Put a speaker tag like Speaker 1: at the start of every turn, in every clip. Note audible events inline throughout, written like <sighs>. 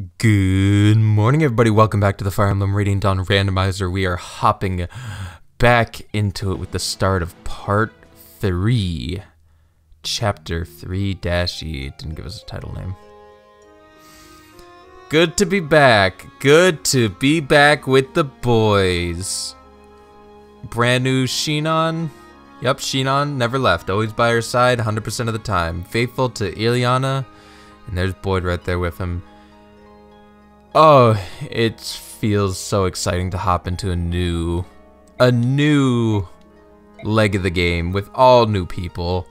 Speaker 1: Good morning, everybody. Welcome back to the Fire Emblem Radiant Dawn Randomizer. We are hopping back into it with the start of part 3. Chapter 3 E. Didn't give us a title name. Good to be back. Good to be back with the boys. Brand new Shinon. Yep, Shinon never left. Always by her side 100% of the time. Faithful to Ilyana. And there's Boyd right there with him. Oh, it feels so exciting to hop into a new, a new leg of the game with all new people.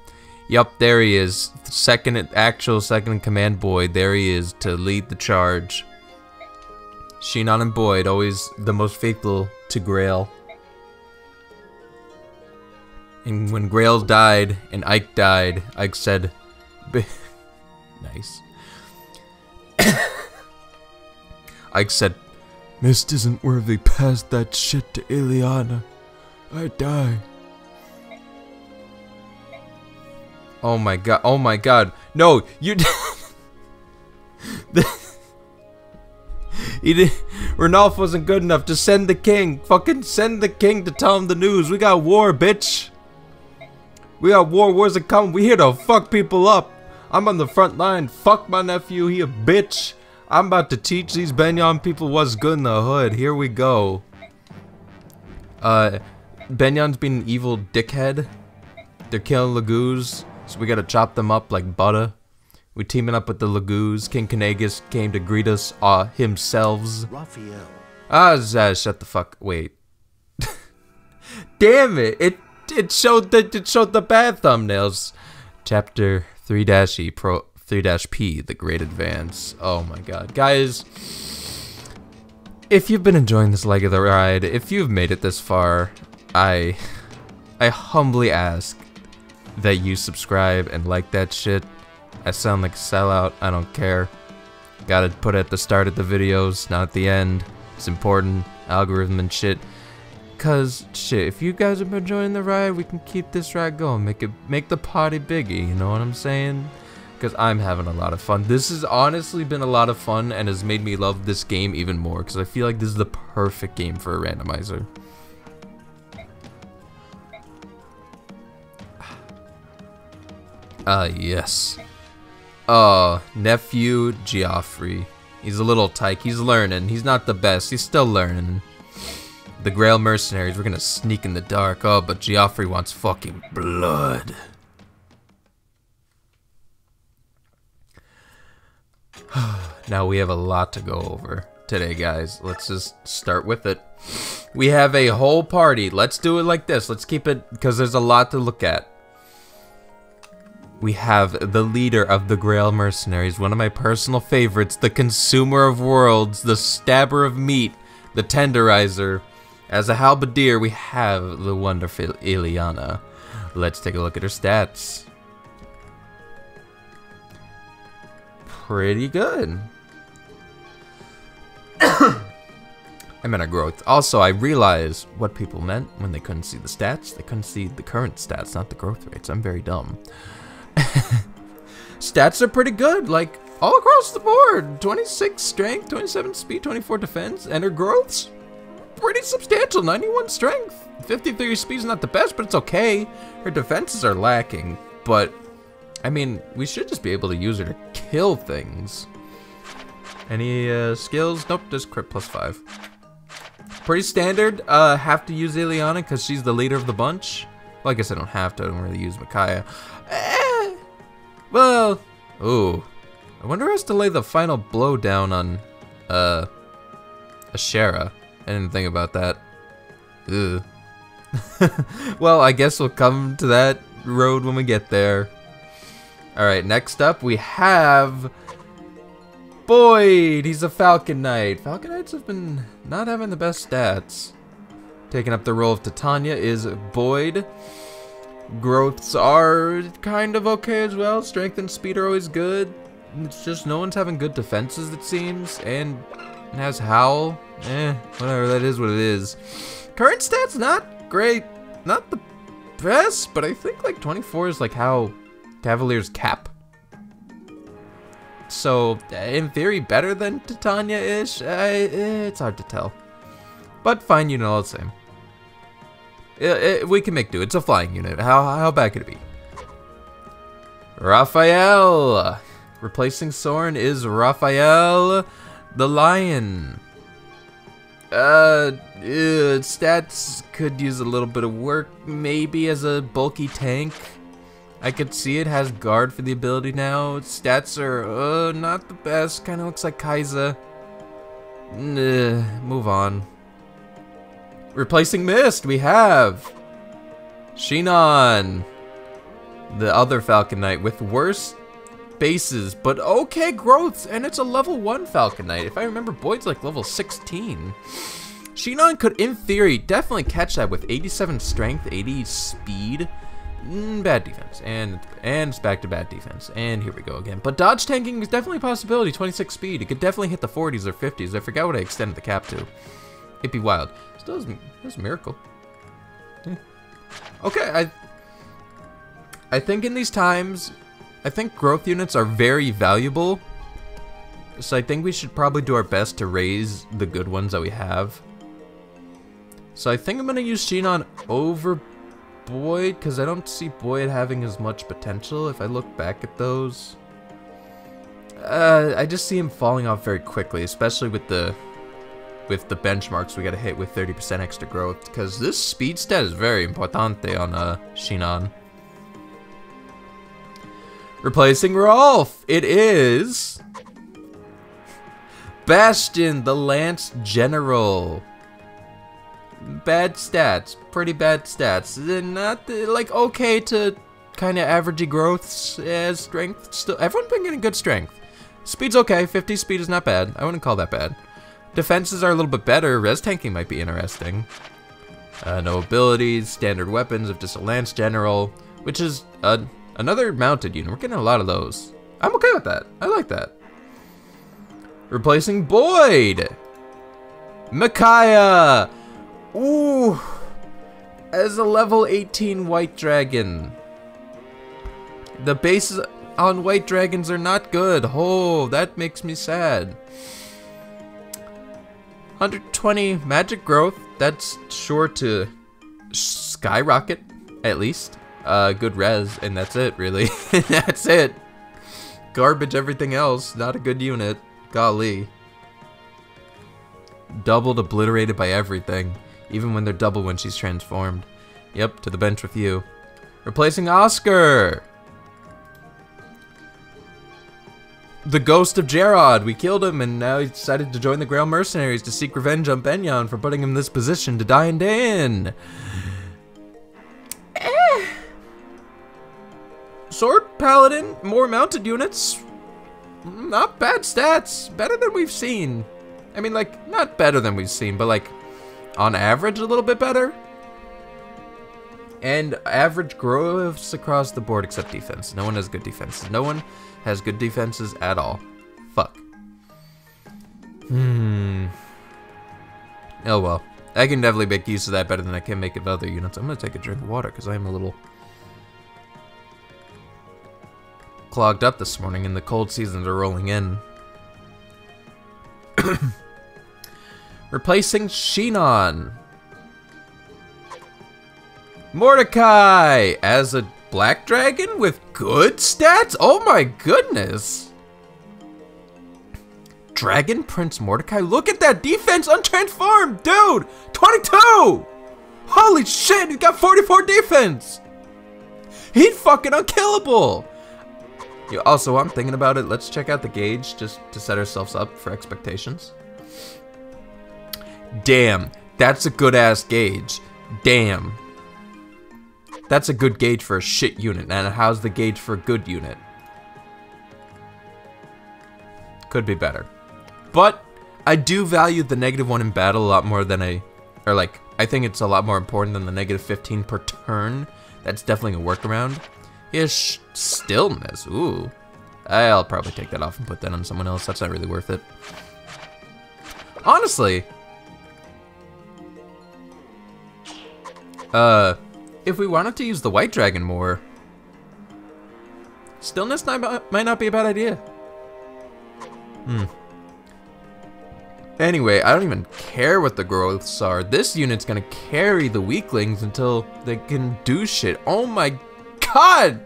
Speaker 1: Yup, there he is. Second, actual second command Boyd. There he is to lead the charge. Shinon and Boyd, always the most faithful to Greil. And when Greil died and Ike died, Ike said, <laughs> nice. Ike said, Mist isn't worthy, pass that shit to Ilyana. I die. Oh my god, oh my god. No, you <laughs> He did Ranulf wasn't good enough to send the king. Fucking send the king to tell him the news. We got war, bitch. We got war, wars are coming. We here to fuck people up. I'm on the front line. Fuck my nephew, he a bitch. I'm about to teach these Begnion people what's good in the hood. Here we go. Uh, Begnion's been an evil dickhead. They're killing Laguz, so we gotta chop them up like butter. We teaming up with the Laguz. King Caineghis came to greet us uh, himself.
Speaker 2: Raphael.
Speaker 1: Ah, uh, shut the fuck. Wait. <laughs> Damn it! It it showed the it showed the bad thumbnails. Chapter three dash E pro 3-P, the Great Advance. Oh my god. Guys, if you've been enjoying this leg of the ride, if you've made it this far, I I humbly ask that you subscribe and like that shit. I sound like a sellout, I don't care. Gotta put it at the start of the videos, not at the end. It's important, algorithm and shit. Cause shit, if you guys have been enjoying the ride, we can keep this ride going. Make it make the party biggie, you know what I'm saying? Because I'm having a lot of fun. This has honestly been a lot of fun and has made me love this game even more because I feel like this is the perfect game for a randomizer. Ah, uh, yes. Uh, nephew Geoffrey. He's a little tyke. He's learning. He's not the best. He's still learning. The Greil mercenaries, we're gonna sneak in the dark. Oh, but Geoffrey wants fucking blood. <sighs> now we have a lot to go over today, guys. Let's just start with it. We have a whole party. Let's do it like this. Let's keep it, because there's a lot to look at. We have the leader of the Greil Mercenaries, one of my personal favorites, the consumer of worlds, the stabber of meat, the tenderizer. As a halberdier, we have the wonderful Ilyana. Let's take a look at her stats. Pretty good. <coughs> I'm a growth. Also, I realized what people meant when they couldn't see the stats. They couldn't see the current stats, not the growth rates. I'm very dumb. <laughs> stats are pretty good, like all across the board. 26 strength, 27 speed, 24 defense, and her growth's pretty substantial. 91 strength, 53 speed's not the best, but it's okay. Her defenses are lacking, but I mean, we should just be able to use her to kill things. Any uh, skills? Nope, just crit plus five. Pretty standard. Uh, have to use Ilyana because she's the leader of the bunch. Well, I guess I don't have to. I don't really use Micaiah. Eh, well, ooh. I wonder who has to lay the final blow down on, uh, Ashera. I didn't think about that. Ugh. <laughs> well, I guess we'll come to that road when we get there. Alright, next up we have Boyd. He's a Falcon Knight. Falcon Knights have been not having the best stats. Taking up the role of Titania is Boyd. Growths are kind of okay as well. Strength and speed are always good. It's just no one's having good defenses, it seems. And has Howl. Eh, whatever, that is what it is. Current stats, not great. Not the best, but I think like 24 is like how Cavalier's cap. so in theory better than Titania-ish. Uh, it's hard to tell, but fine unit all the same. It, it, we can make do. It's a flying unit. How how bad could it be? Raphael, replacing Soren is Raphael, the lion. Uh, uh, stats could use a little bit of work, maybe as a bulky tank. I could see it has guard for the ability now. Stats are, uh, not the best. Kind of looks like Kai'Sa. Nah, move on. Replacing Mist, we have Shinon, the other Falcon Knight with worse bases, but okay growths, and it's a level 1 Falcon Knight. If I remember, Boyd's like level 16. Shinon could, in theory, definitely catch that with 87 strength, 80 speed. Mm, bad defense, and and it's back to bad defense, and here we go again. But dodge tanking is definitely a possibility, 26 speed. It could definitely hit the 40s or 50s. I forgot what I extended the cap to. It'd be wild. Still is, a miracle. Yeah. Okay, I I think in these times, I think growth units are very valuable. So I think we should probably do our best to raise the good ones that we have. So I think I'm going to use Shinon over Boyd, because I don't see Boyd having as much potential if I look back at those. Uh, I just see him falling off very quickly, especially with the with the benchmarks we gotta hit with 30% extra growth, because this speed stat is very importante on uh, Shinon. Replacing Rolf, it is... Bastian, the Lance General. Bad stats, pretty bad stats. Not, like, okay to kind of averagey growths as strength. Still, everyone's been getting good strength. Speed's okay, 50 speed is not bad. I wouldn't call that bad. Defenses are a little bit better. Res tanking might be interesting. Uh, no abilities, standard weapons of just a Lance General, which is uh, another mounted unit. We're getting a lot of those. I'm okay with that. I like that. Replacing Boyd. Micaiah. Ooh. As a level 18 White Dragon. The bases on White Dragons are not good. Oh, that makes me sad. 120 magic growth. That's sure to skyrocket, at least. Uh, good res, and that's it, really. <laughs> that's it. Garbage everything else. Not a good unit. Golly. Doubled obliterated by everything. Even when they're double when she's transformed. Yep, to the bench with you. Replacing Oscar! the ghost of Jarod. We killed him, and now he decided to join the Greil Mercenaries to seek revenge on Begnion for putting him in this position to die and day in. Eh. Sword Paladin, more mounted units. Not bad stats. Better than we've seen. I mean, like, not better than we've seen, but like, on average, a little bit better. And average growths across the board except defense. No one has good defenses. No one has good defenses at all. Fuck. Hmm. Oh well. I can definitely make use of that better than I can make of other units. I'm gonna take a drink of water because I am a little clogged up this morning and the cold seasons are rolling in. <coughs> Replacing Shinon. Mordecai as a Black Dragon with good stats? Oh my goodness. Dragon Prince Mordecai, look at that defense untransformed, dude! 22! Holy shit, he got 44 defense! He's fucking unkillable! Also, I'm thinking about it, let's check out the gauge just to set ourselves up for expectations. Damn, that's a good ass gauge. Damn. That's a good gauge for a shit unit, and how's the gauge for a good unit? Could be better. But, I do value the negative one in battle a lot more than a, or like, I think it's a lot more important than the negative 15 per turn. That's definitely a workaround. Ish, stillness, ooh. I'll probably take that off and put that on someone else. That's not really worth it. Honestly, uh, if we wanted to use the White Dragon more, Stillness might not be a bad idea. Hmm. Anyway, I don't even care what the growths are. This unit's gonna carry the weaklings until they can do shit. Oh my god!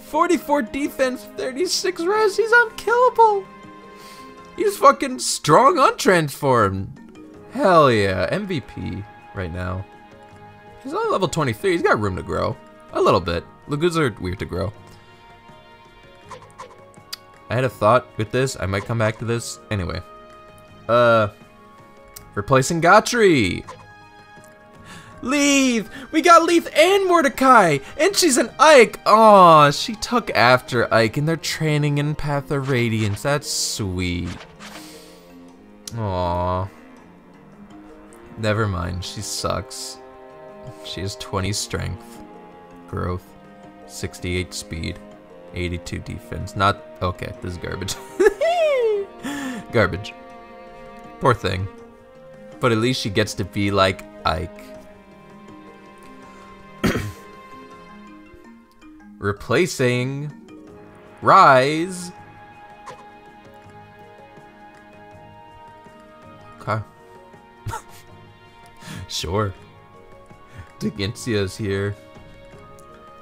Speaker 1: 44 defense, 36 res, he's unkillable! He's fucking strong untransformed. Hell yeah, MVP right now. He's only level 23, he's got room to grow. A little bit. Laguz are weird to grow. I had a thought with this, I might come back to this. Anyway. Uh, replacing Gatrie. Leave! We got Leith and Mordecai! And she's an Ike! Aw, she took after Ike and they're training in Path of Radiance. That's sweet. Aw. Never mind, she sucks. She has 20 strength, growth, 68 speed, 82 defense. Not, okay, this is garbage. <laughs> garbage. Poor thing. But at least she gets to be like Ike. <coughs> Replacing Rhys. Okay. <laughs> sure. Dheginsea's here.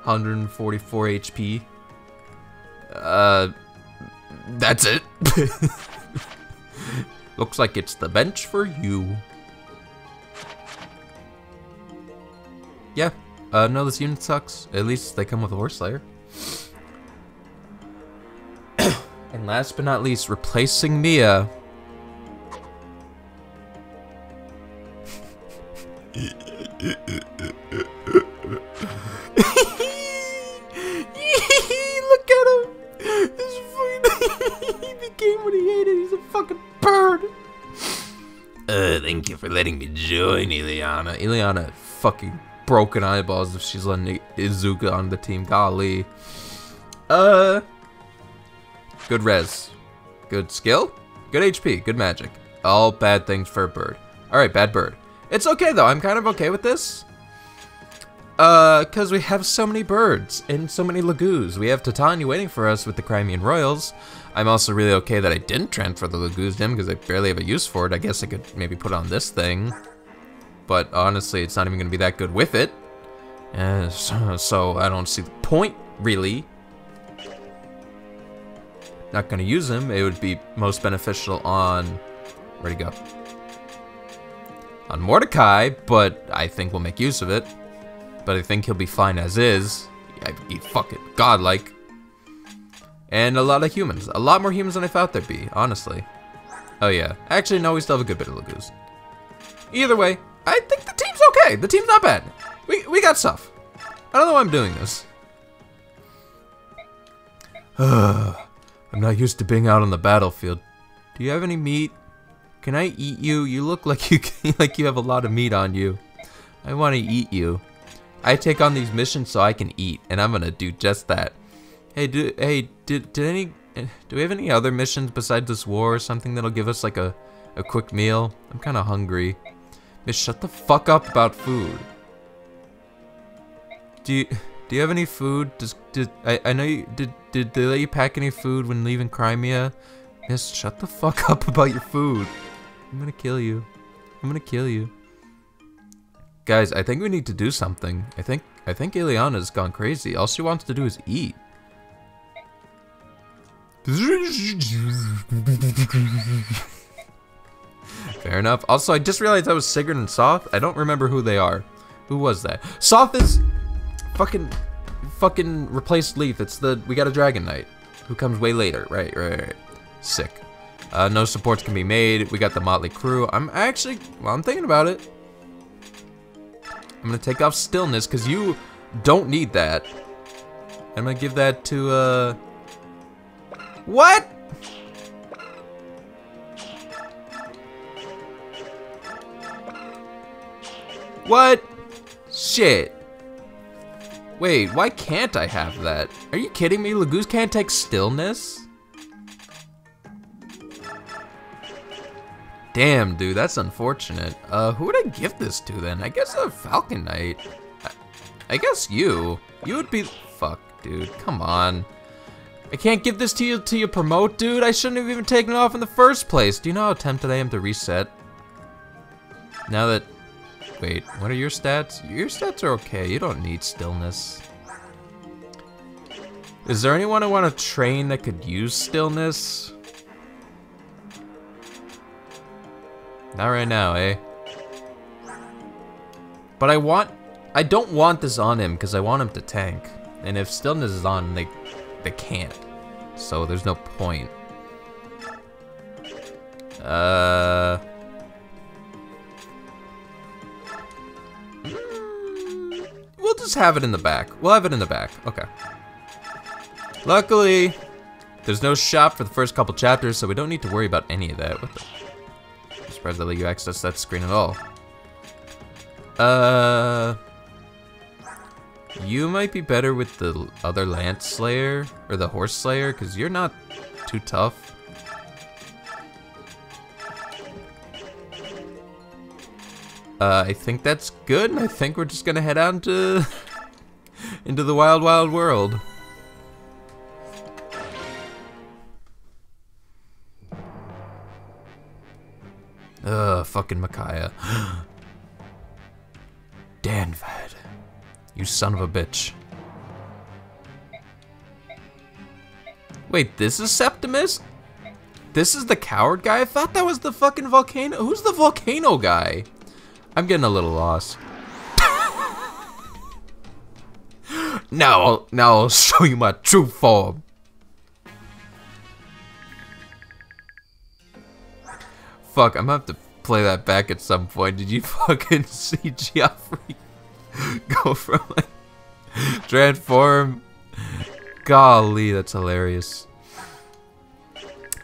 Speaker 1: 144 HP. Uh, that's it. <laughs> Looks like it's the bench for you. Yeah, uh, no, this unit sucks. At least they come with a Horse Slayer. <coughs> and last but not least, replacing Mia. <laughs> <laughs> Look at him! <laughs> he became what he hated. He's a fucking bird. Uh, thank you for letting me join, Ilyana. Ilyana, fucking broken eyeballs if she's letting Izuka on the team. Golly. Uh, good res, good skill, good HP, good magic. All bad things for a bird. All right, bad bird. It's okay though. I'm kind of okay with this. Uh, because we have so many birds and so many Laguz. We have Titania waiting for us with the Crimean Royals. I'm also really okay that I didn't transfer the Laguz Gem because I barely have a use for it. I guess I could maybe put on this thing. But honestly, it's not even going to be that good with it. Uh, so, so I don't see the point, really. Not going to use him. It would be most beneficial on... Where'd he go? On Mordecai, but I think we'll make use of it but I think he'll be fine as is. He fucking godlike. And a lot of humans. A lot more humans than I thought there'd be, honestly. Oh yeah. Actually, no, we still have a good bit of Laguz. Either way, I think the team's okay. The team's not bad. We, we got stuff. I don't know why I'm doing this. <sighs> I'm not used to being out on the battlefield. Do you have any meat? Can I eat you? You look like you <laughs> like you have a lot of meat on you. I want to eat you. I take on these missions so I can eat, and I'm gonna do just that. Hey, do, hey, did, did any, eh, do we have any other missions besides this war or something that'll give us like a, a quick meal? I'm kind of hungry. Miss, shut the fuck up about food. Do you, do you have any food? Does, did, I, I know you, did, did they let you pack any food when leaving Crimea? Miss, shut the fuck <laughs> up about your food. I'm gonna kill you. I'm gonna kill you. Guys, I think we need to do something. I think I think Ilyana's gone crazy. All she wants to do is eat. <laughs> Fair enough. Also, I just realized that was Sigurd and Soth. I don't remember who they are. Who was that? Soth is fucking fucking replaced Leaf. It's the we got a Dragon Knight who comes way later. Right, right, right. Sick. Uh, no supports can be made. We got the Motley Crew. I'm actually, well, I'm thinking about it. I'm gonna take off stillness because you don't need that. I'm gonna give that to, uh... What? What? Shit. Wait, why can't I have that? Are you kidding me? Laguz can't take stillness? Damn, dude, that's unfortunate. Uh, who would I give this to then? I guess a Falcon Knight. I, guess you. You would be... Fuck, dude, come on. I can't give this to you to you promote, dude. I shouldn't have even taken it off in the first place. Do you know how tempted I am to reset? Now that... Wait, what are your stats? Your stats are okay. You don't need stillness. Is there anyone I want to train that could use stillness? Not right now, eh? But I want... I don't want this on him because I want him to tank. And if stillness is on, they, they can't. So there's no point. Uh... We'll just have it in the back. We'll have it in the back. Okay. Luckily, there's no shop for the first couple chapters, so we don't need to worry about any of that. What the? Surprised you access that screen at all. Uh... You might be better with the other Lance Slayer, or the Horse Slayer, because you're not too tough. Uh, I think that's good, and I think we're just gonna head out into, <laughs> into the wild, wild world. Fucking Micaiah. <gasps> Danved. You son of a bitch. Wait, this is Septimus? This is the coward guy? I thought that was the fucking volcano. Who's the volcano guy? I'm getting a little lost. now, <laughs> now I'll <laughs> show you my true form. Fuck, I'm gonna have to play that back at some point. Did you <laughs> fucking see Geoffrey go from like transform? Golly, that's hilarious.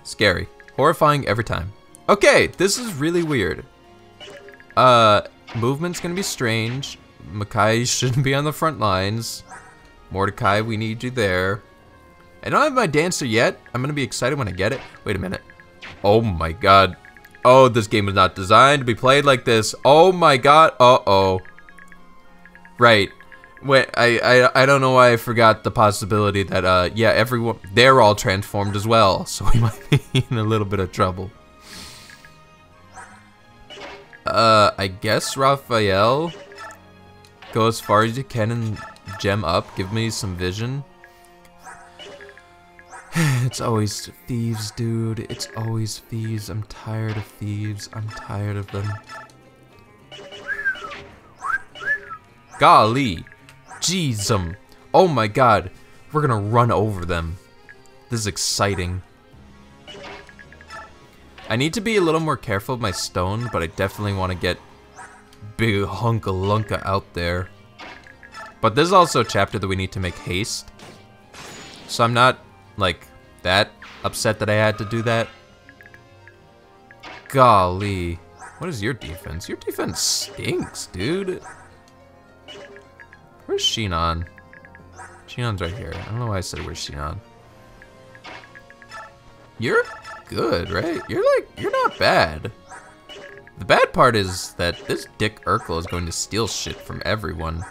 Speaker 1: Scary. Horrifying every time. Okay, this is really weird. Uh, movement's gonna be strange. Makai <laughs> shouldn't be on the front lines. Mordecai, we need you there. I don't have my dancer yet. I'm gonna be excited when I get it. Wait a minute. Oh my god. Oh, this game is not designed to be played like this. Oh my god. Uh-oh. Right. Wait, I, I I don't know why I forgot the possibility that, uh, yeah, everyone, they're all transformed as well. <laughs> So we might be in a little bit of trouble. Uh, I guess Raphael. Go as far as you can and gem up. Give me some vision. <sighs> it's always thieves, dude. It's always thieves. I'm tired of thieves. I'm tired of them. Golly. Jeez, um. Oh my god. We're gonna run over them. This is exciting. I need to be a little more careful of my stone, but I definitely want to get big hunka lunka out there. But this is also a chapter that we need to make haste. So I'm not, like, that upset that I had to do that. Golly. What is your defense? Your defense stinks, dude. Where's Shinon? Shinon's right here. I don't know why I said where's Shinon. You're good, right? You're like, you're not bad. The bad part is that this Dick Urkel is going to steal shit from everyone.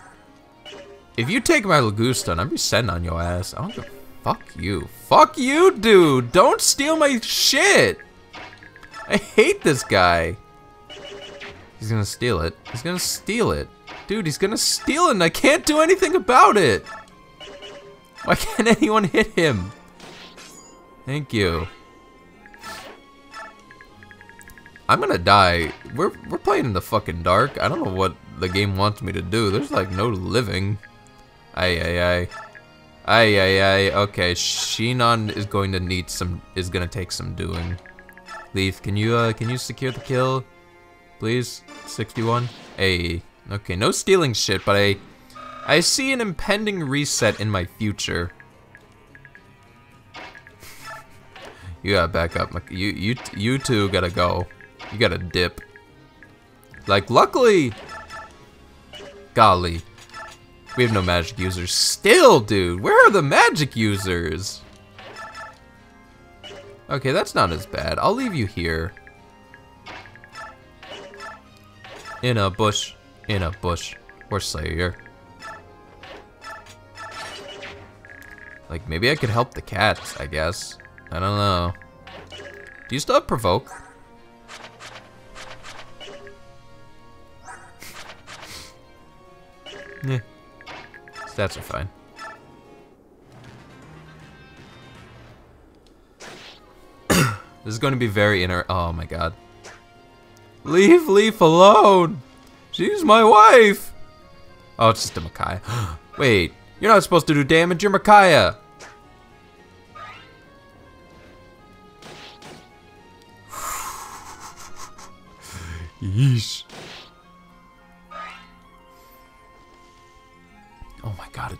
Speaker 1: If you take my Laguz Stone, I'm sending on your ass. I don't give Fuck you. Fuck you, dude! Don't steal my shit! I hate this guy. He's gonna steal it. He's gonna steal it. Dude, he's gonna steal it and I can't do anything about it! Why can't <laughs> anyone hit him? Thank you. I'm gonna die. We're we're playing in the fucking dark. I don't know what the game wants me to do. There's like no living. Ay ay ay. Ay ay ay. Okay, Shinon is going to need some is gonna take some doing. Leaf, can you uh can you secure the kill? Please? 61? Hey. Okay, no stealing shit, but I I see an impending reset in my future. <laughs> You gotta back up. You you you two gotta go. You gotta dip. Like, luckily... Golly. We have no magic users. Still, dude! Where are the magic users? Okay, that's not as bad. I'll leave you here. In a bush. In a bush. Or Slayer. Like, maybe I could help the cats, I guess. I don't know. Do you still have Provoke? <laughs> yeah. Are fine. <coughs> this is going to be very inner- oh my god. Leave Leaf alone! She's my wife! Oh, it's just a Micaiah. <gasps> Wait, you're not supposed to do damage, you're Micaiah! <sighs> Yeesh.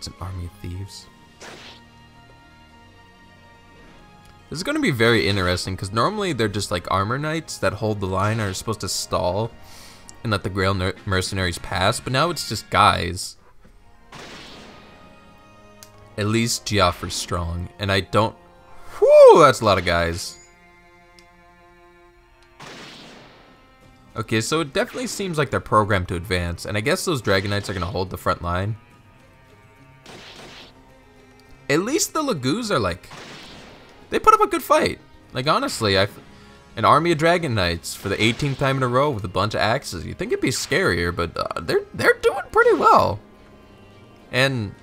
Speaker 1: It's an army of thieves. This is going to be very interesting because normally they're just like armor knights that hold the line are supposed to stall and let the Greil mercenaries pass, but now it's just guys. At least Giaffre's strong, and I don't... Whoo, that's a lot of guys. Okay, so it definitely seems like they're programmed to advance, and I guess those Dragon Knights are going to hold the front line. At least the Laguz are like they put up a good fight. Like honestly, I, an army of Dragon Knights for the 18th time in a row with a bunch of axes. You think it'd be scarier, but uh, they're they're doing pretty well. And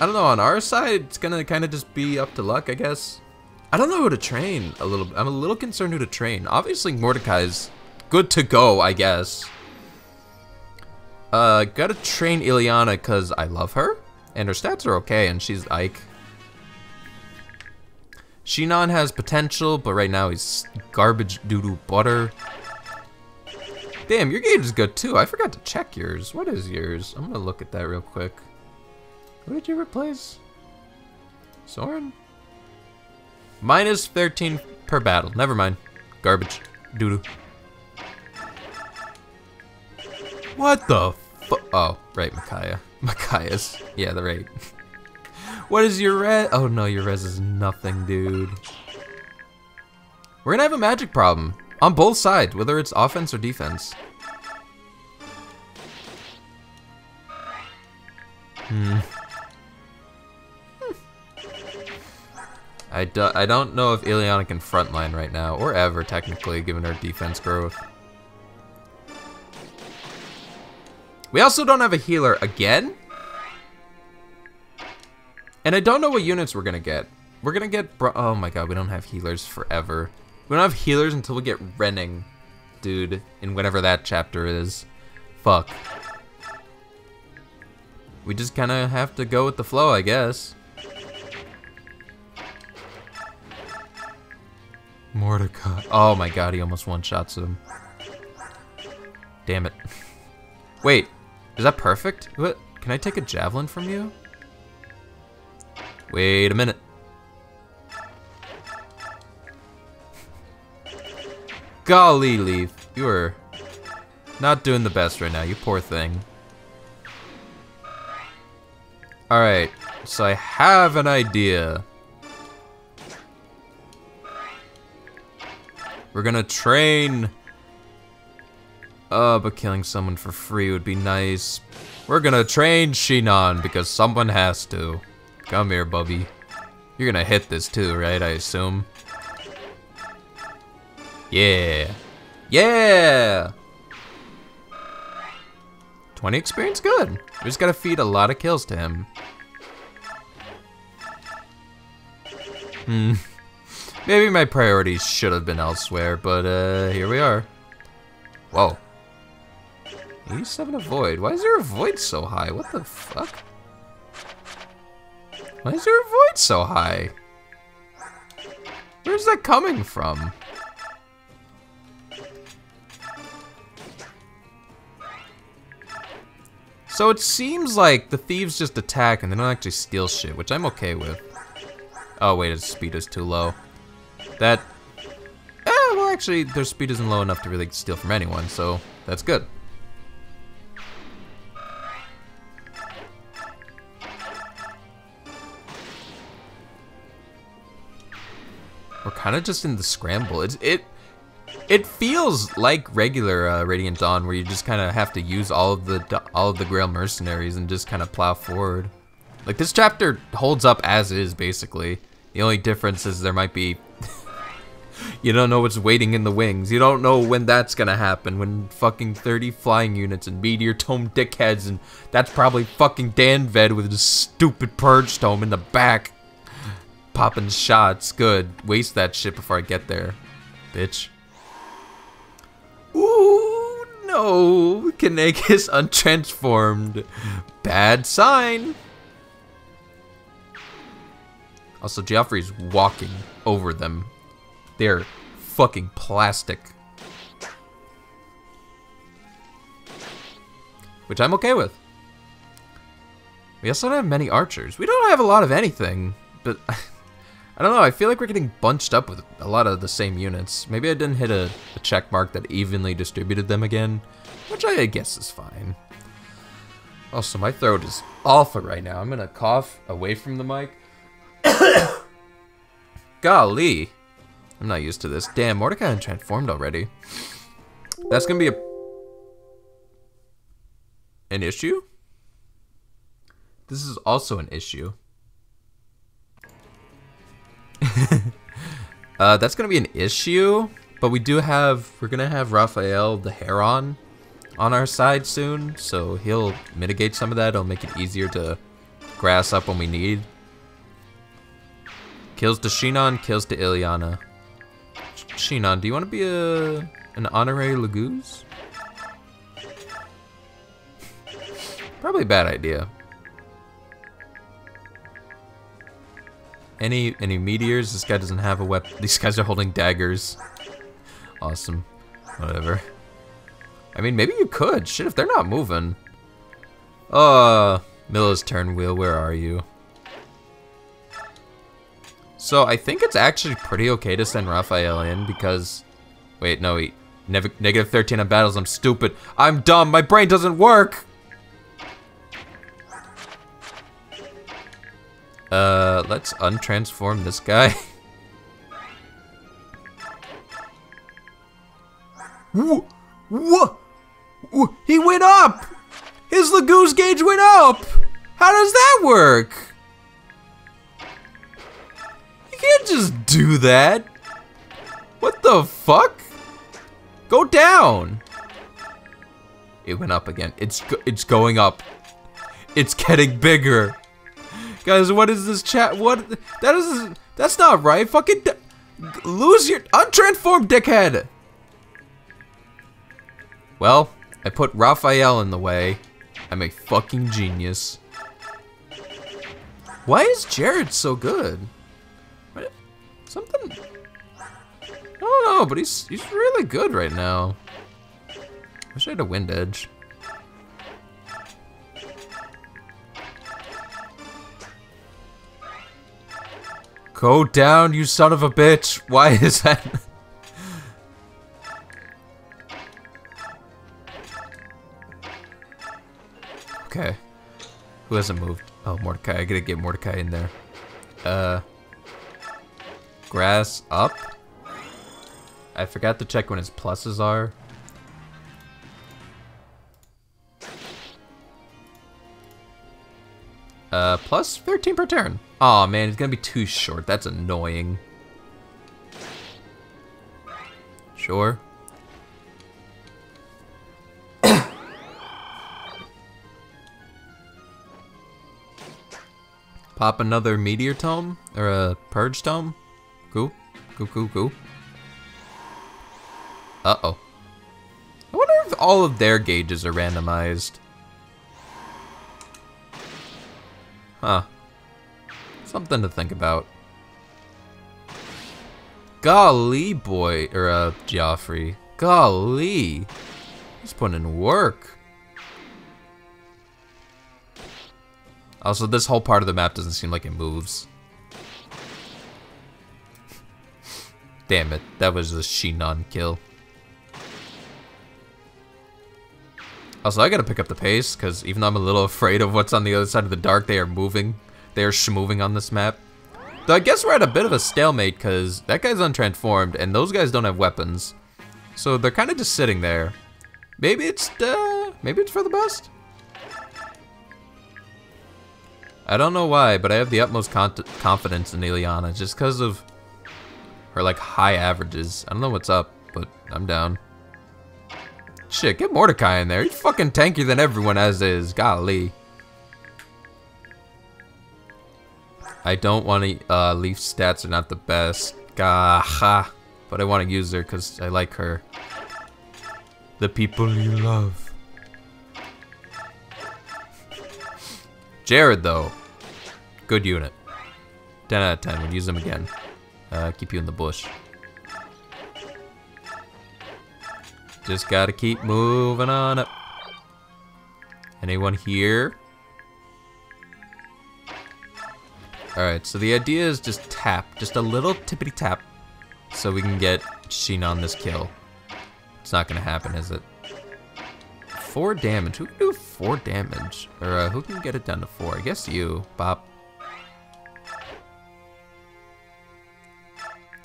Speaker 1: I don't know. On our side, it's gonna kind of just be up to luck, I guess. I don't know who to train. A little. I'm a little concerned who to train. Obviously, Mordecai's good to go, I guess. Uh, gotta train Ilyana because I love her, and her stats are okay, and she's Ike. Shinon has potential, but right now he's garbage doo-doo butter. Damn, your gauge is good too. I forgot to check yours. What is yours? I'm gonna look at that real quick. What did you replace? Soren? Minus 13 per battle. Never mind. Garbage. Doo-doo. What the fu- Oh, right, Micaiah. <laughs> Micaiah's. Yeah, the right. <laughs> What is your res? Oh no, your res is nothing, dude. We're gonna have a magic problem. On both sides, whether it's offense or defense. Hmm. I, do, I don't know if Ilyana can frontline right now, or ever technically, given her defense growth. We also don't have a healer again? And I don't know what units we're gonna get. We're gonna get, oh my god, we don't have healers forever. We don't have healers until we get Renning, dude, in whatever that chapter is. Fuck. We just kind of have to go with the flow, I guess. Mordecai. Oh my god, he almost one-shots him. Damn it. <laughs> Wait, is that perfect? What? Can I take a javelin from you? Wait a minute. Golly, Leaf. You are not doing the best right now, you poor thing. Alright, so I have an idea. We're gonna train... Oh, but killing someone for free would be nice. We're gonna train Shinon because someone has to. Come here, Bubby. You're gonna hit this too, right, I assume? Yeah. Yeah! 20 experience, good. We just gotta feed a lot of kills to him. Hmm. <laughs> Maybe my priorities should have been elsewhere, but uh, here we are. Whoa. 87 avoid. Why is there a void so high? What the fuck? Why is your void so high? Where's that coming from? So it seems like the thieves just attack and they don't actually steal shit, which I'm okay with. Oh wait, his speed is too low. That... Eh, well actually, their speed isn't low enough to really steal from anyone, so that's good. Kind of just in the scramble. It's, it it feels like regular uh, Radiant Dawn, where you just kind of have to use all of the all of the Greil mercenaries and just kind of plow forward. Like, this chapter holds up as is, basically. The only difference is there might be... <laughs> you don't know what's waiting in the wings. You don't know when that's gonna happen. When fucking 30 flying units and meteor tome dickheads and that's probably fucking Danved with his stupid purge tome in the back. Popping shots. Good. Waste that shit before I get there. Bitch. Ooh, no. Caineghis untransformed. Bad sign. Also, Geoffrey's walking over them. They're fucking plastic. Which I'm okay with. We also don't have many archers. We don't have a lot of anything, but <laughs> I don't know, I feel like we're getting bunched up with a lot of the same units. Maybe I didn't hit a, a check mark that evenly distributed them again, which I guess is fine. Also, my throat is awful right now. I'm gonna cough away from the mic. <coughs> Golly. I'm not used to this. Damn, Mordecai transformed already. That's gonna be a... An issue? This is also an issue. <laughs> uh, that's gonna be an issue, but we do have, we're gonna have Raphael the Heron on our side soon, so he'll mitigate some of that. It'll make it easier to grass up when we need. Kills to Shinon, kills to Ilyana. Shinon, do you want to be a an honorary Laguz? Probably a bad idea. Any any meteors? This guy doesn't have a weapon. These guys are holding daggers. Awesome. Whatever. I mean, maybe you could. Shit, if they're not moving. Uh, Milla's turn wheel, where are you? So I think it's actually pretty okay to send Raphael in because, wait, no, he, negative 13 on battles, I'm stupid. I'm dumb, my brain doesn't work. Uh, let's untransform this guy. <laughs> What? He went up! His Laguz gauge went up! How does that work? You can't just do that. What the fuck? Go down. It went up again. It's it's going up. It's getting bigger. Guys, what is this chat? What? That is that's not right. Fucking lose your untransformed dickhead. Well, I put Raphael in the way. I'm a fucking genius. Why is Jarod so good? Something... I don't know, but he's he's really good right now. Wish I had a wind edge. Go down, you son of a bitch. Why is that? okay. Who hasn't moved? Oh, Mordecai. I gotta get Mordecai in there. Uh... Grass up. I forgot to check when his pluses are. Uh, plus 13 per turn. Oh, man, it's gonna be too short. That's annoying. Sure. <coughs> Pop another meteor tome? Or a purge tome? Cool. Cool, cool, cool. Uh-oh. I wonder if all of their gauges are randomized. Huh. Something to think about. Golly, boy, or uh, Geoffrey. Golly. He's putting in work. Also, this whole part of the map doesn't seem like it moves. <laughs> Damn it, that was a Shinon kill. Also, I gotta pick up the pace, because even though I'm a little <laughs> afraid of what's on the other side of the dark, they are moving. They are schmoving on this map. Though I guess we're at a bit of a stalemate, because that guy's untransformed, and those guys don't have weapons. So they're kind of just sitting there. Maybe it's, uh, maybe it's for the best? I don't know why, but I have the utmost con confidence in Ilyana just because of her like high averages. I don't know what's up, but I'm down. Shit, get Mordecai in there. He's fucking tankier than everyone as is. Golly. I don't want to, uh, Leaf stats are not the best. Gaha. But I want to use her because I like her. The people you love. Jarod, though. Good unit. 10 out of 10. We'll use him again. Uh, keep you in the bush. Just gotta keep moving on up. Anyone here? Alright, so the idea is just tap. Just a little tippity tap. So we can get Shinon this kill. It's not gonna happen, is it? Four damage. Who can do four damage? Or uh, who can get it down to four? I guess you, Bob.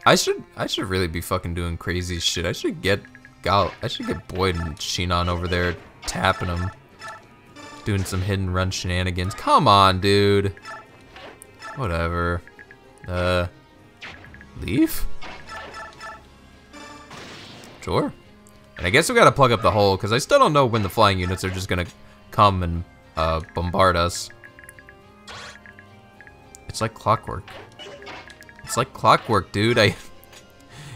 Speaker 1: I should I should really be fucking doing crazy shit. I should get Gal I should get Boyd and Shinon over there tapping them. Doing some hidden run shenanigans. Come on, dude. Whatever. Uh leave? Sure. And I guess we gotta plug up the hole, because I still don't know when the flying units are just gonna come and uh, bombard us. It's like clockwork. It's like clockwork, dude. I. <laughs>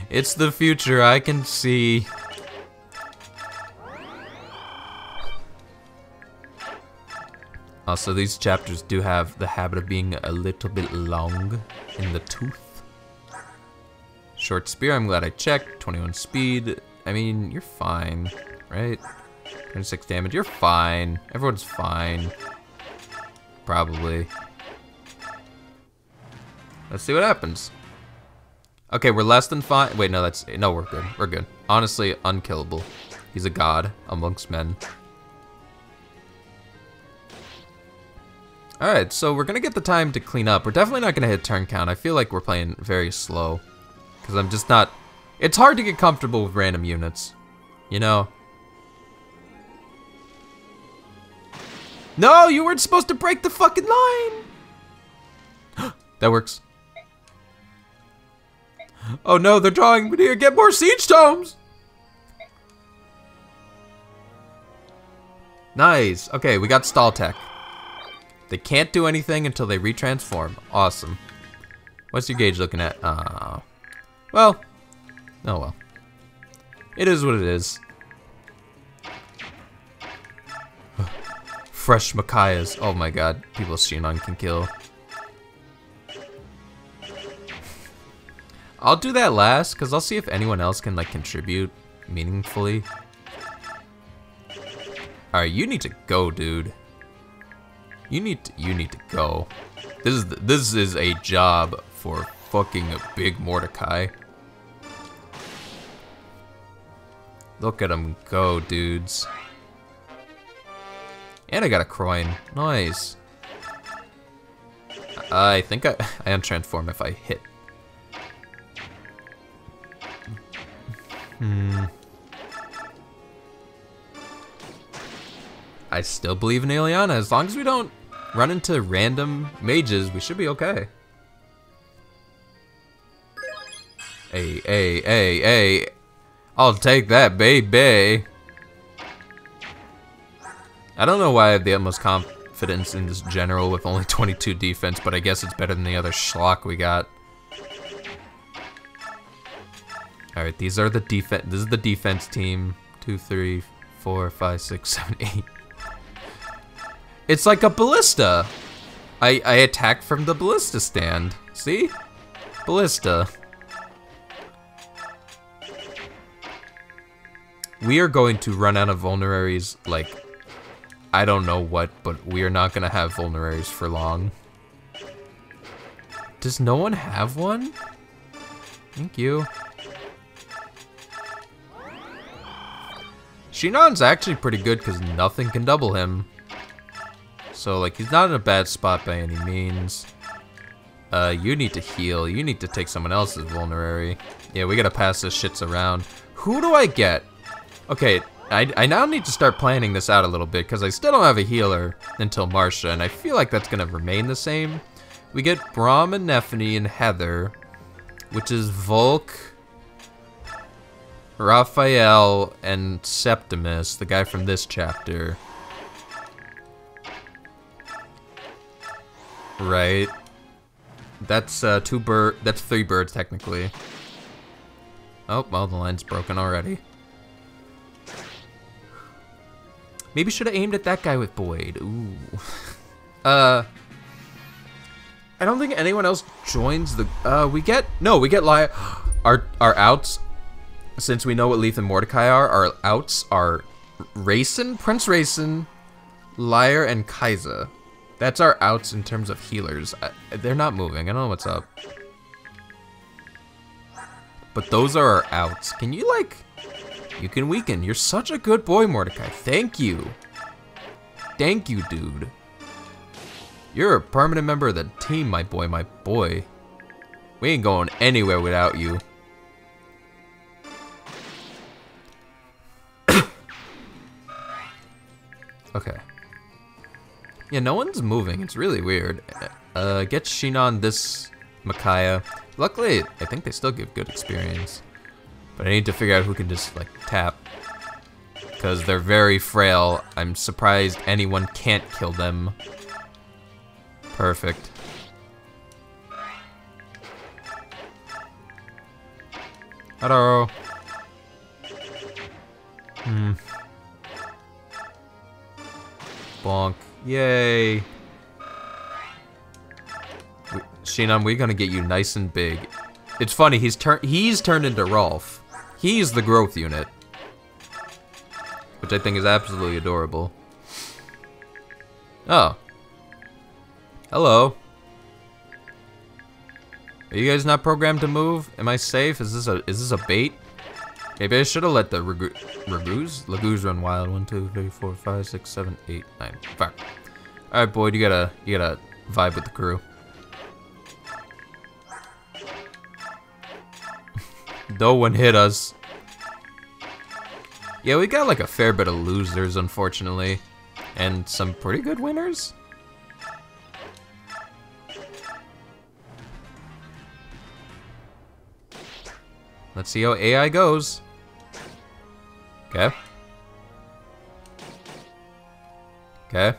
Speaker 1: It's the future. I can see. Uh, also, these chapters do have the habit of being a little bit long in the tooth. Short spear, I'm glad I checked. 21 speed. I mean, you're fine, right? 26 damage, you're fine. Everyone's fine. Probably. Let's see what happens. Okay, we're less than fine. Wait, no, that's no, we're good. We're good. Honestly, unkillable. He's a god amongst men. Alright, so we're gonna get the time to clean up. We're definitely not gonna hit turn count. I feel like we're playing very slow. Because I'm just not... It's hard to get comfortable with random units. You know? No, you weren't supposed to break the fucking line! <gasps> that works. <gasps> Oh no, they're drawing me here. Get more siege tomes! Nice. Okay, we got stall tech. They can't do anything until they retransform. Awesome. What's your gauge looking at? Uh, well. Oh well. It is what it is. <sighs> Fresh Micaiahs. Oh my god. People Shinon can kill. I'll do that last, because I'll see if anyone else can, like, contribute meaningfully. Alright, you need to go, dude. You need to, you need to go. This is this is a job for fucking big Mordecai. Look at him go, dudes. And I got a coin. Nice. I think I, <laughs> I untransform if I hit. Hmm. I still believe in Ilyana. As long as we don't run into random mages, we should be okay. Hey, hey, hey, hey. I'll take that, baby. I don't know why I have the utmost confidence in this general with only <laughs> 22 defense, but I guess it's better than the other schlock we got. Alright, these are the defense. This is the defense team. Two, three, four, five, six, <laughs> seven, eight. It's like a ballista. I, I attack from the ballista stand. See? Ballista. We are going to run out of vulneraries, like, I don't know what, but we are not going to have vulneraries for long. Does no one have one? Thank you. Shinon's actually pretty good because nothing can double him. So, like, he's not in a bad spot by any means. Uh, you need to heal. You need to take someone else's vulnerary. Yeah, we gotta pass this shits around. Who do I get? Okay, I, I now need to start planning this out a little bit because I still don't have a healer until Marcia, and I feel like that's to remain the same. We get Brom and Nephenee and Heather, which is Volke, Raphael, and Septimus, the guy from this chapter. Right. That's uh, two bird. That's three birds technically. Oh, well, the line's broken already. Maybe should have aimed at that guy with Boyd. Ooh. <laughs> uh. I don't think anyone else joins the. Uh, we get no, we get Lyre. <gasps> Our our outs, since we know what Leif and Mordecai are, our outs are Reyson, Prince Reyson, Lyre, and Kyza. That's our outs in terms of healers. I, they're not moving. I don't know what's up. But those are our outs. Can you like... You can weaken. You're such a good boy, Mordecai. Thank you. Thank you, dude. You're a permanent member of the team, my boy, my boy. We ain't going anywhere without you. <coughs> okay. Yeah, no one's moving. It's really weird. Uh, get Shinon this Micaiah. Luckily, I think they still give good experience. But I need to figure out who can just, like, tap. Because they're very frail. I'm surprised anyone can't kill them. Perfect. Hello. Hmm. Bonk. Yay. Shinon, we're gonna get you nice and big. It's funny, he's turned he's turned into Rolf. He's the growth unit. Which I think is absolutely adorable. Oh. Hello. Are you guys not programmed to move? Am I safe? Is this a is this a bait? Maybe I should have let the Ragoos? Laguz run wild. One, two, three, four, five, six, seven, eight, nine. Fuck. Alright, Boyd, you gotta you gotta vibe with the crew. <laughs> no one hit us. Yeah, we got like a fair bit of losers, unfortunately. And some pretty good winners. Let's see how AI goes. Okay. Okay.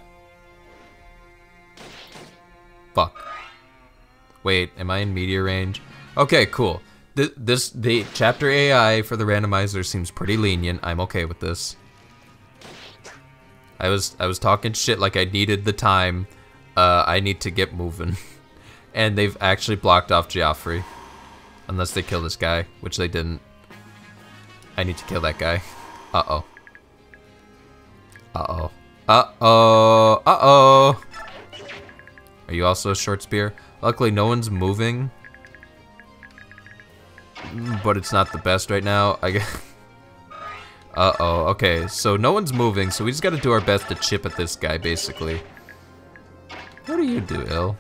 Speaker 1: Fuck. Wait, am I in Meteor range? Okay, cool. This, this the chapter AI for the randomizer seems pretty lenient. I'm okay with this. I was I was talking shit like I needed the time. Uh, I need to get moving. <laughs> and they've actually blocked off Geoffrey. Unless they kill this guy, which they didn't. I need to kill that guy. Uh-oh. Uh-oh. Uh-oh. Uh-oh. Are you also a short spear? Luckily, no one's moving. Mm, but it's not the best right now. I guess. <laughs> Uh-oh. Okay, so no one's moving, so we just gotta do our best to chip at this guy, basically. What do you do, Ill?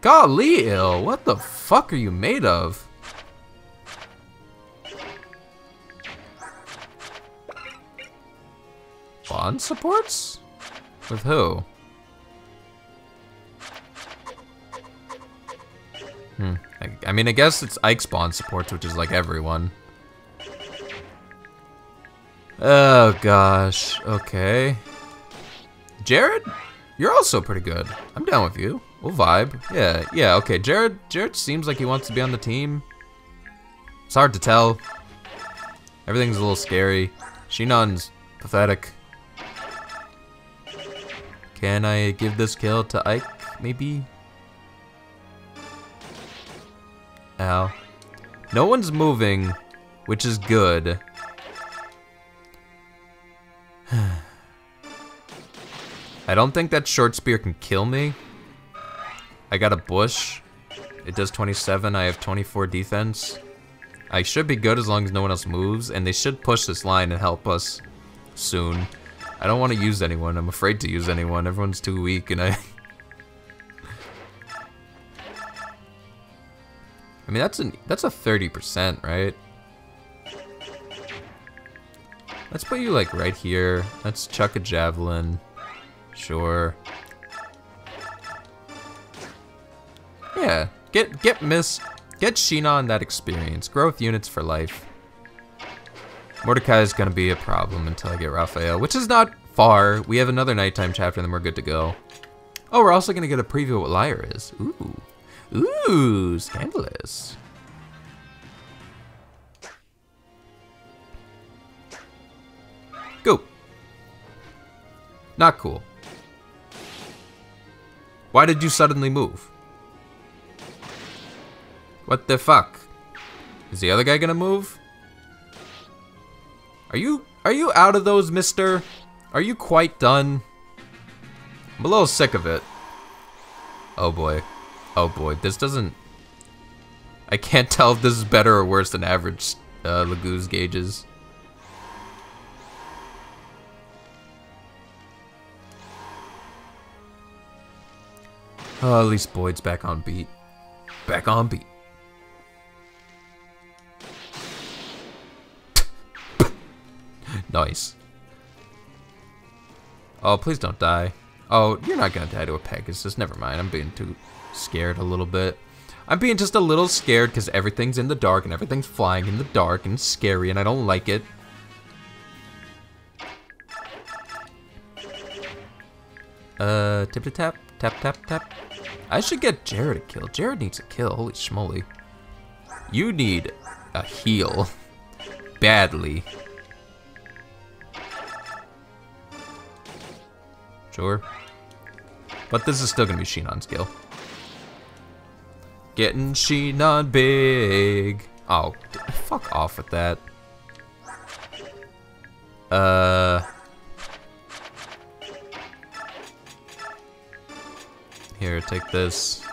Speaker 1: Golly, Ill! What the fuck are you made of? Bond supports? With who? Hmm. I, I, mean, I guess it's Ike spawn supports, which is like everyone. Oh, gosh. Okay. Jarod? You're also pretty good. I'm down with you. We'll vibe. Yeah, yeah, okay. Jarod, Jarod seems like he wants to be on the team. It's hard to tell. Everything's a little scary. Shinon's pathetic. Can I give this kill to Ike, maybe? Ow. No one's moving, which is good. <sighs> I don't think that short spear can kill me. I got a bush. It does 27, I have 24 defense. I should be good as long as no one else moves, and they should push this line and help us soon. I don't want to use anyone. I'm afraid to use anyone. Everyone's too weak, and I... <laughs> I mean, that's an that's a 30%, right? Let's put you like right here. Let's chuck a javelin. Sure. Yeah, get get Miss, get Shinon that experience. Growth units for life. Mordecai is gonna be a problem until I get Raphael, which is not far. We have another nighttime chapter and then we're good to go. Oh, we're also gonna get a preview of what Lyre is. Ooh. Ooh, scandalous. Go. Not cool. Why did you suddenly move? What the fuck? Is the other guy gonna move? Are you are you out of those, mister? Are you quite done? I'm a little sick of it. Oh boy. Oh boy, this doesn't... I can't <laughs> tell if this is better or worse than average uh, Laguz gauges. Oh, at least Boyd's back on beat. Back on beat. <laughs> nice. Oh, please don't die. Oh, you're not gonna die to a Pegasus. Never mind. I'm being too scared a little bit. I'm being just a little scared because everything's in the dark and everything's flying in the dark and scary and I don't like it. Uh, tip to tap, tap tap tap. I should get Jarod a kill. Jarod needs a kill. Holy schmoly. You need a heal. <laughs> Badly. Sure. But this is still gonna be Shinon's kill. Getting Shinon big. Oh, fuck off with that. Uh. Here, take this.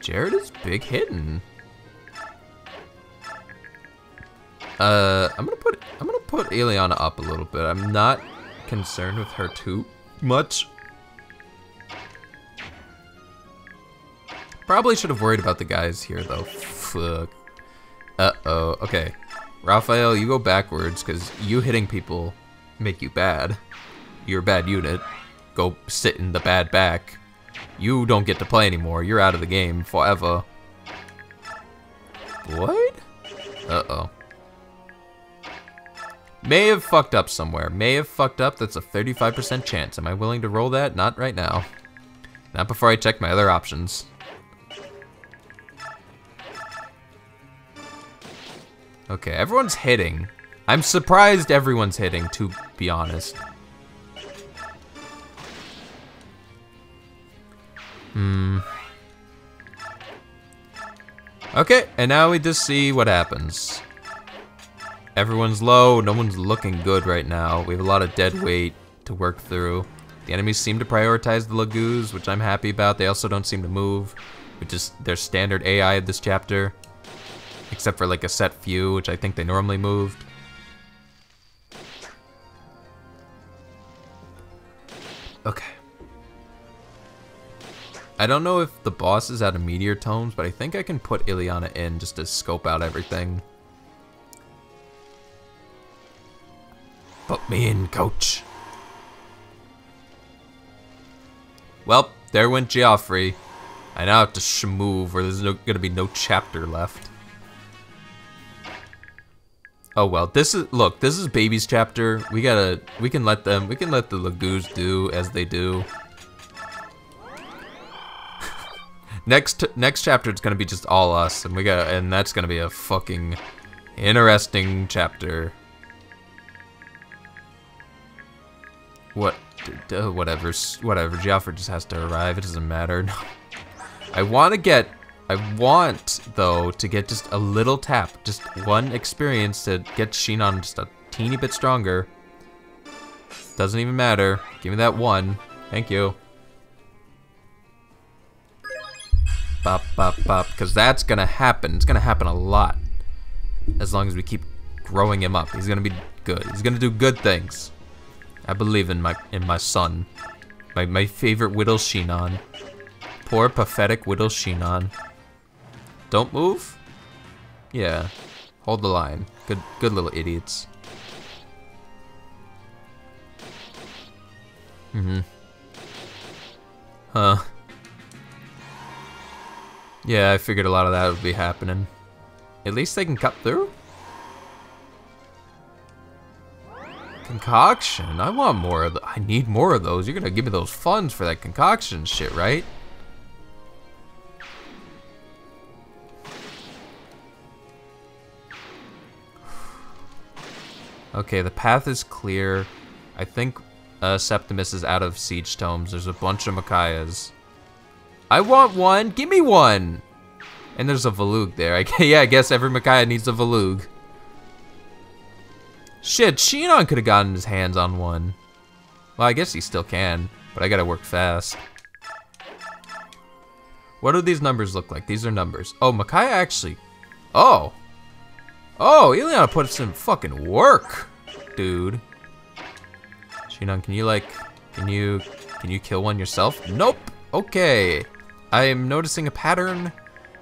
Speaker 1: Jarod is big hitting. Uh, I'm gonna put I'm gonna put Ilyana up a little bit. I'm not concerned with her too much. Probably should have worried about the guys here though. Fuck. Uh-oh. Okay. Raphael, you go backwards because you hitting people make you bad. You're a bad unit. Go sit in the bad back. You don't get to play anymore. You're out of the game forever. What? Uh-oh. May have fucked up somewhere. May have fucked up. That's a 35% chance. Am I willing to roll that? Not right now. Not before I check my other options. Okay, everyone's hitting. I'm surprised everyone's hitting, to be honest. Hmm. Okay, and now we just see what happens. Everyone's low, no one's looking good right now. We have a lot of dead weight to work through. The enemies seem to prioritize the Laguz, which I'm happy about. They also don't seem to move, which is their standard AI of this chapter. Except for like a set few, which I think they normally moved. Okay. I don't know if the boss is out of Meteor Tomes, but I think I can put Ilyana in just to scope out everything. Put me in, coach. Well, there went Geoffrey. I now have to schmove, or there's no, gonna be no chapter left. Oh well, this is look. This is baby's chapter. We gotta. We can let them. We can let the Laguz do as they do. <laughs> next next chapter it's gonna be just all us, and we got. And that's gonna be a fucking interesting chapter. What? Uh, whatever. Whatever. Geoffrey just has to arrive. It doesn't matter. <laughs> I want to get... I want, though, to get just a little tap. Just one experience to get Shinon just a teeny bit stronger. Doesn't even matter. Give me that one. Thank you. Bop, bop, bop. Because that's going to happen. It's going to happen a lot. As long as we keep growing him up. He's going to be good. He's going to do good things. I believe in my in my son. My, my favorite Whittle Shinon. Poor, pathetic Whittle Shinon. Don't move? Yeah. Hold the line. Good, good little idiots. Mm-hmm. Huh. Yeah, I figured a lot of that would be happening. At least they can cut through? Concoction? I want more of the- I need more of those. You're gonna give me those funds for that concoction shit, right? <sighs> Okay, the path is clear. I think uh, Septimus is out of siege tomes. There's a bunch of Micaiahs. I want one. Give me one. And there's a Volug there. <laughs> I, yeah, I guess every Micaiah needs a Volug. Shit, Shinon could have gotten his hands on one. Well, I guess he still can, but I gotta work fast. What do these numbers look like? These are numbers. Oh, Micaiah actually... Oh. Oh, Ilyana put some fucking work, dude. Shinon, can you like... Can you... Can you kill one yourself? Nope. Okay. I am noticing a pattern,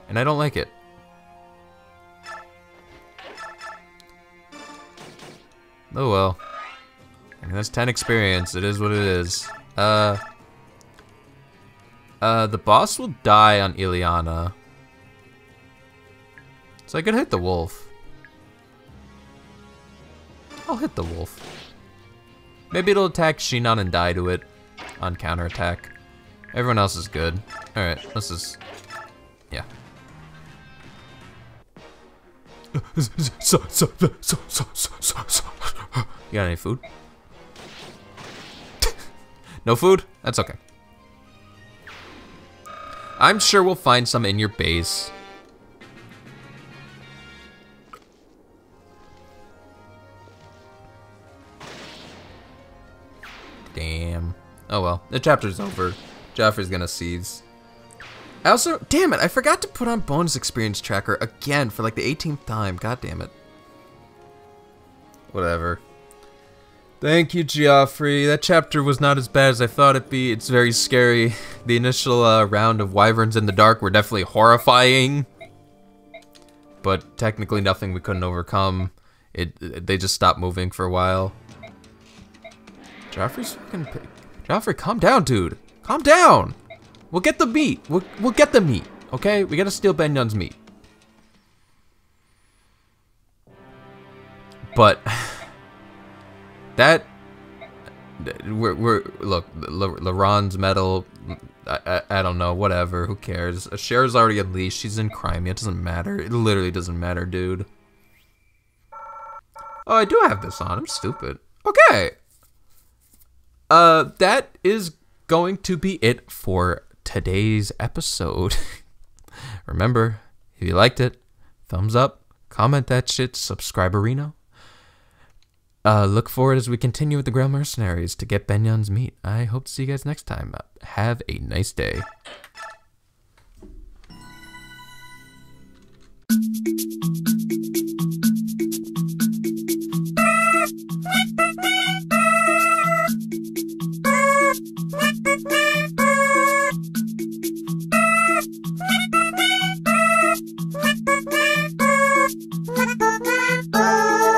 Speaker 1: and I don't like it. Oh well. I mean, that's 10 experience. It is what it is. Uh... Uh, the boss will die on Ilyana. So I could hit the wolf. I'll hit the wolf. Maybe it'll attack Shinon and die to it on counterattack. Everyone else is good. Alright, this is... Yeah. You got any food? no food? That's okay. I'm sure we'll find some in your base. Damn. Oh well, the chapter's over. Geoffrey's gonna seize. I also, damn it, I forgot to put on bonus experience tracker again for like the 18th time. God damn it. Whatever. Thank you, Geoffrey. That chapter was not as bad as I thought it'd be. It's very scary. The initial uh, round of Wyverns in the Dark were definitely horrifying. But technically nothing we couldn't overcome. It, it They just stopped moving for a while. Geoffrey's fucking... Geoffrey, calm down, dude. Calm down. We'll get the meat. We'll, we'll get the meat, okay? We gotta steal Begnion's meat. But... <sighs> that we're, we're look Lehran's medal I, I, I, don't know whatever who cares? Cher's already unleashed. She's in crime. It doesn't matter. It literally doesn't matter dude. Oh I do have this on. I'm stupid. Okay. Uh that is going to be it for today's episode. <laughs> Remember, if you liked it, thumbs up, comment that shit, subscribe Areno. Uh, look forward as we continue with the Greil Mercenaries to get Begnion's meat. I hope to see you guys next time. Have a nice day. <laughs> 窓ん